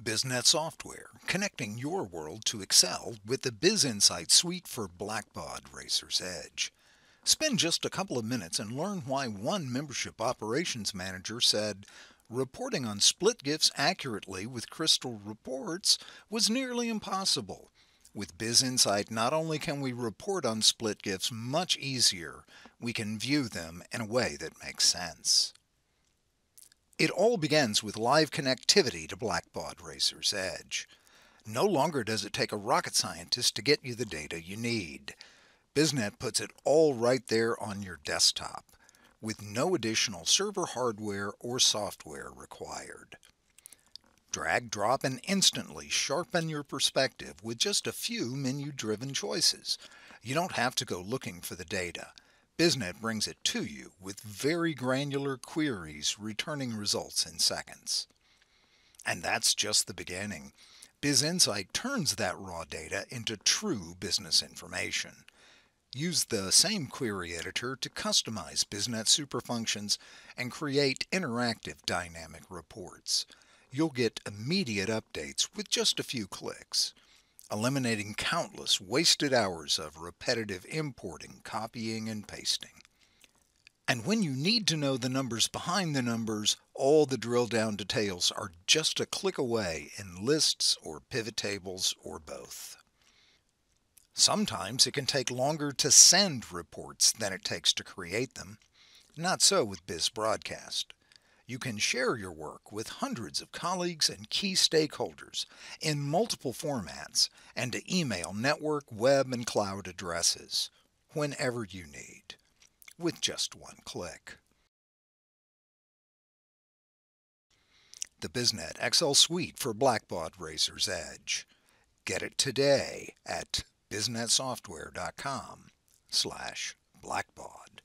BizNet Software, connecting your world to Excel with the BizInsight suite for Blackbaud Raiser's Edge. Spend just a couple of minutes and learn why one membership operations manager said, reporting on split gifts accurately with Crystal reports was nearly impossible. With BizInsight, not only can we report on split gifts much easier, we can view them in a way that makes sense. It all begins with live connectivity to Blackbaud Raiser's Edge. No longer does it take a rocket scientist to get you the data you need. BizNet puts it all right there on your desktop, with no additional server hardware or software required. Drag, drop, and instantly sharpen your perspective with just a few menu-driven choices. You don't have to go looking for the data. BizNet brings it to you with very granular queries returning results in seconds. And that's just the beginning. BizInsight turns that raw data into true business information. Use the same query editor to customize BizNet superfunctions and create interactive dynamic reports. You'll get immediate updates with just a few clicks eliminating countless wasted hours of repetitive importing, copying, and pasting. And when you need to know the numbers behind the numbers, all the drill down details are just a click away in lists or pivot tables or both. Sometimes it can take longer to send reports than it takes to create them. Not so with BizBroadcast. You can share your work with hundreds of colleagues and key stakeholders in multiple formats and to email network, web, and cloud addresses whenever you need with just one click. The BizNet Excel Suite for Blackbaud Raiser's Edge. Get it today at biznetsoftware.com slash blackbaud.